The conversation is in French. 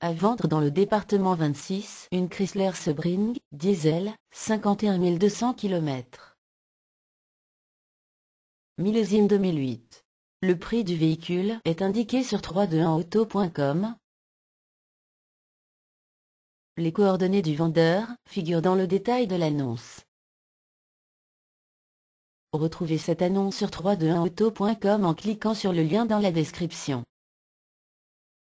À vendre dans le département 26, une Chrysler Sebring, diesel, 51 200 km. Millésime 2008. Le prix du véhicule est indiqué sur 321auto.com. Les coordonnées du vendeur figurent dans le détail de l'annonce. Retrouvez cette annonce sur 321auto.com en cliquant sur le lien dans la description.